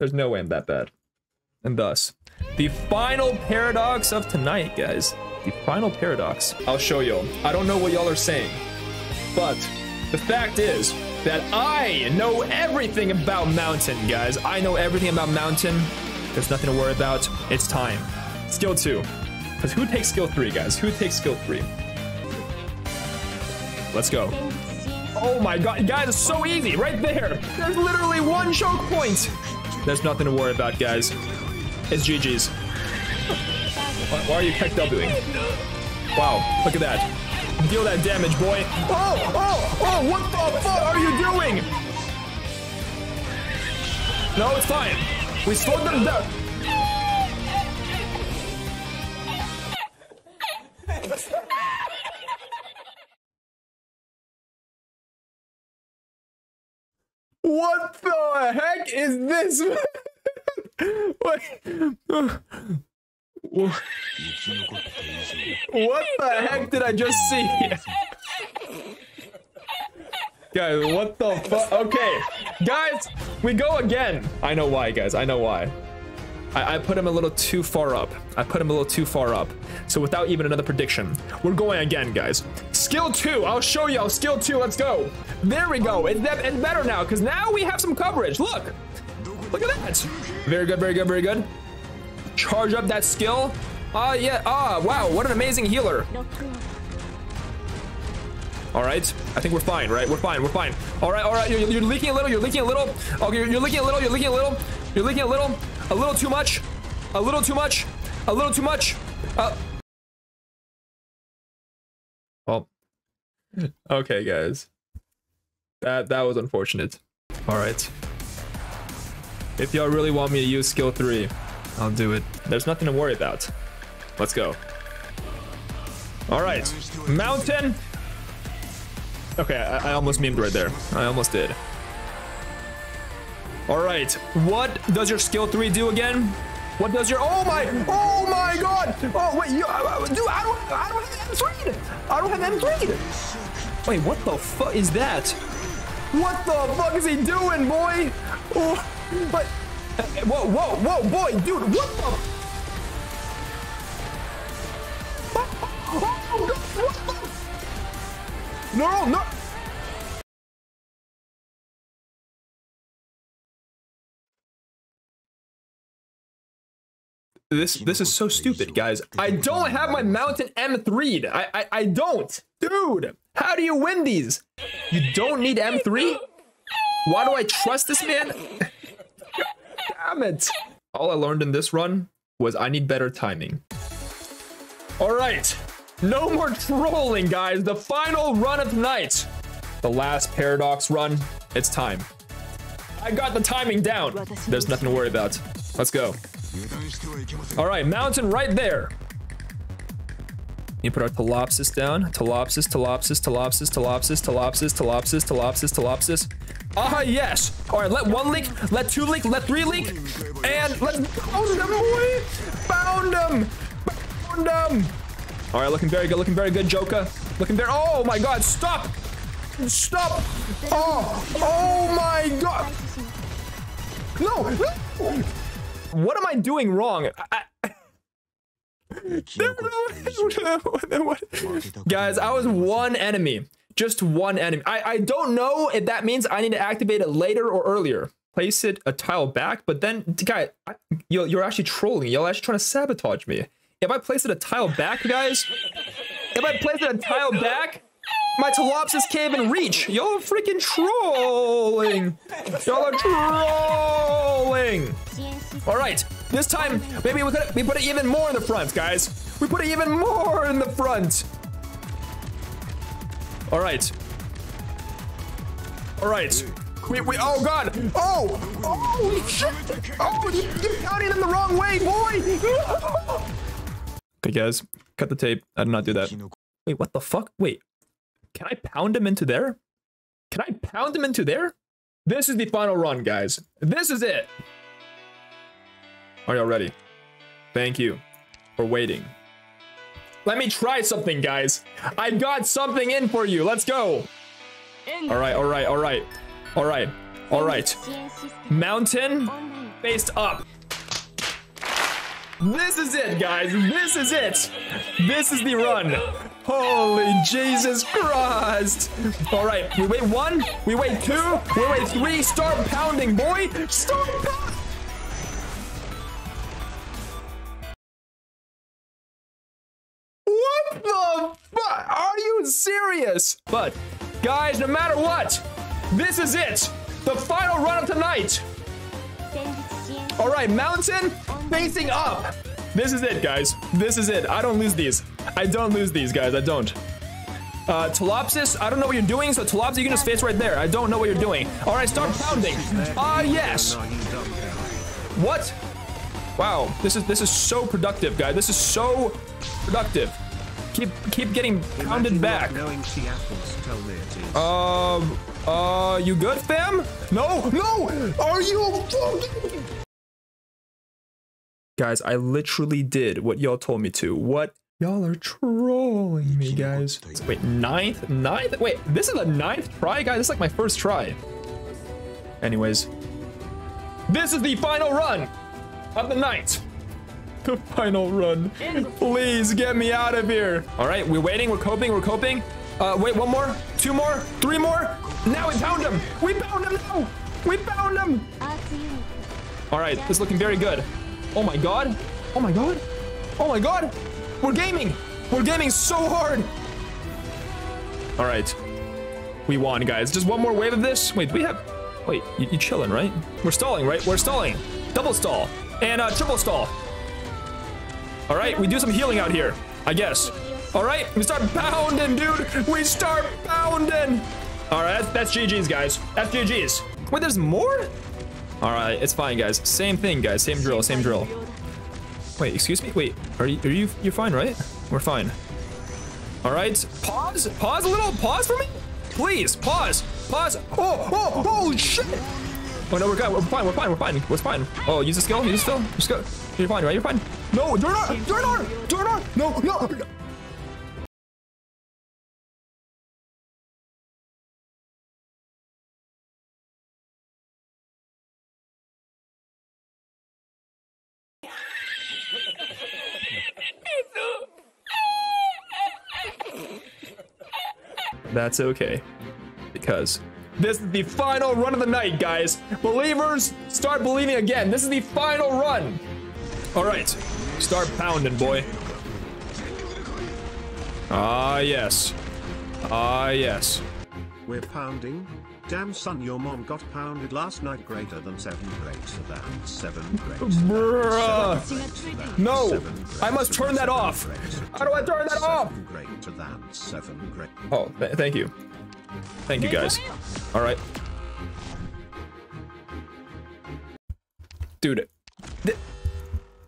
There's no way I'm that bad. And thus, the final paradox of tonight, guys. The final paradox. I'll show y'all. I don't know what y'all are saying, but the fact is that I know everything about Mountain, guys. I know everything about Mountain. There's nothing to worry about. It's time. Skill 2. Because who takes skill 3, guys? Who takes skill 3? Let's go. Oh my god, guys, it's so easy. Right there. There's literally one choke point. There's nothing to worry about, guys. It's GG's. Why, why are you tech Wing? Wow, look at that. Deal that damage, boy. Oh, oh, oh, what the fuck are you doing? No, it's fine. We slowed them down. What the heck is this? what? What the heck did I just see? guys, what the fuck? Okay, guys, we go again. I know why, guys. I know why. I, I, put him a little too far up. I put him a little too far up. So without even another prediction, we're going again, guys. Skill two. I'll show y'all. Skill two. Let's go. There we go. It's, better now because now we have some coverage. Look. Look at that. Very good. Very good. Very good. Charge up that skill. Ah, uh, yeah. Ah, uh, wow. What an amazing healer. All right. I think we're fine, right? We're fine. We're fine. All right. All right. You're, you're leaking a little. You're leaking a little. Okay. You're leaking a little. You're leaking a little. You're leaking a little. A little too much. A little too much. A little too much. Uh. Well. Okay, guys. That that was unfortunate. All right. If y'all really want me to use skill three, I'll do it. There's nothing to worry about. Let's go. All right. Mountain. Okay, I, I almost memed right there. I almost did. All right, what does your skill three do again? What does your, oh my, oh my God. Oh, wait, you, uh, dude, I don't, I don't have M3. I don't have M3. Wait, what the fuck is that? What the fuck is he doing, boy? Oh, but, uh, whoa, whoa, whoa, boy, dude, what the? Oh, what the? No, no. This this is so stupid, guys. I don't have my mountain M3'd. I, I I don't. Dude, how do you win these? You don't need M3? Why do I trust this man? Damn it. All I learned in this run was I need better timing. All right. No more trolling, guys. The final run of the night. The last paradox run. It's time. I got the timing down. There's nothing to worry about. Let's go. All right, mountain right there. You put our Ptilopsis down. Ptilopsis, Ptilopsis, Ptilopsis, Ptilopsis, Ptilopsis, Ptilopsis, Ptilopsis, Ptilopsis. Ah, yes. All right, let one leak, let two leak, let three leak, and let's pound them away. Found them. Found them. All right, looking very good, looking very good, Joker. Looking very, oh my God, stop. Stop. Oh, oh my God. No. What am I doing wrong? I, Guys, I was one enemy. Just one enemy. I, I don't know if that means I need to activate it later or earlier. Place it a tile back, but then, guy, you're, you're actually trolling. You're actually trying to sabotage me. If I place it a tile back, guys, if I place it a tile back, my Ptilopsis can't even reach. Y'all are freaking trolling. Y'all are trolling. All right, this time, maybe we, could, we put it even more in the front, guys. We put it even more in the front. All right. All right. We, we, oh God. Oh, oh, shit. Oh, you're counting them the wrong way, boy. okay, guys, cut the tape. I did not do that. Wait, what the fuck? Wait, can I pound him into there? Can I pound him into there? This is the final run, guys. This is it. Are y'all ready? Thank you for waiting. Let me try something, guys. I got something in for you. Let's go. All right, all right, all right. All right, all right. Mountain faced up. This is it, guys. This is it. This is the run. Holy Jesus Christ. All right, we wait one, we wait two, we wait three. Start pounding, boy. Start pounding. Serious? But, guys, no matter what, this is it. The final run of tonight. All right, mountain facing up. This is it, guys. This is it. I don't lose these. I don't lose these, guys. I don't. Uh, Ptilopsis, I don't know what you're doing, so Ptilopsis, you can just face right there. I don't know what you're doing. All right, start pounding. Ah, uh, yes. What? Wow, this is this is so productive, guys. This is so productive. Keep keep getting pounded back. Um, uh, you good, fam? No, no. Are you? Guys, I literally did what y'all told me to. What? Y'all are trolling me, guys. Wait, ninth? Ninth? Wait, this is the ninth try, guys? This is like my first try. Anyways. This is the final run of the night. The final run. Please get me out of here. All right, we're waiting. We're coping. We're coping. Uh, wait, one more, two more, three more. Now we pound him. We pound him now. We pound him. All right, this is looking very good. Oh my god. Oh my god. Oh my god. We're gaming. We're gaming so hard. All right. We won, guys. Just one more wave of this. Wait, we have... Wait, you, you chilling, right? We're stalling, right? We're stalling. Double stall. And uh, triple stall. All right, we do some healing out here, I guess. All right, we start pounding, dude. We start pounding. All right, that's, that's GG's, guys. That's GG's. Wait, there's more? All right, it's fine, guys. Same thing, guys. Same drill, same drill. Wait, excuse me? Wait, are you, are you, you're fine, right? We're fine. All right, pause, pause a little, pause for me? Please, pause, pause. Oh, oh, oh, shit. Oh, no, we're good. We're fine, we're fine, we're fine. We're fine. Oh, use the skill, use the skill. Just go. You're fine, right? You're fine. No, Durnar, Durnar, Durnar. No, no. That's okay. Because this is the final run of the night, guys. Believers, start believing again. This is the final run. All right, start pounding, boy. Ah, yes. Ah, yes. We're pounding. Damn son, your mom got pounded last night greater than 7 greater than 7 greater Bruh. Seven no, seven I must turn that off. How do I turn that off? Greater than 7 greater. Oh, th thank you. Thank you guys. All right. Dude, th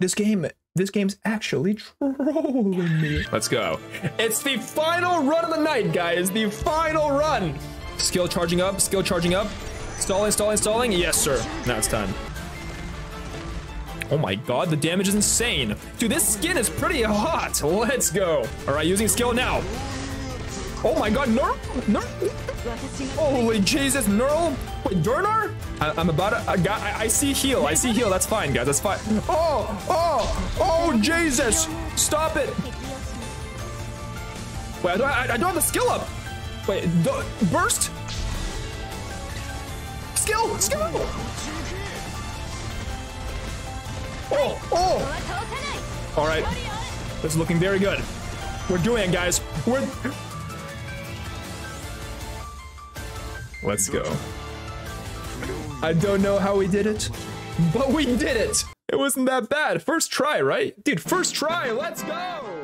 this game, this game's actually trolling me. Let's go. It's the final run of the night, guys. The final run. Skill charging up, skill charging up. Stalling, stalling, stalling. Yes, sir. Now it's time. Oh my god, the damage is insane. Dude, this skin is pretty hot. Let's go. All right, using skill now. Oh my god, Nearl? Nearl? Holy Jesus, Nearl? Wait, Durnar? I, am about to, I, got, I, I see heal, I see heal, that's fine, guys, that's fine. Oh, oh, oh, Jesus. Stop it. Wait, I don't, I, I don't have the skill up. Wait, do, burst? Skill, skill. Oh, oh. All right, this is looking very good. We're doing it, guys. We're... Let's go. I don't know how we did it, but we did it. It wasn't that bad. First try, right? Dude, first try. Let's go.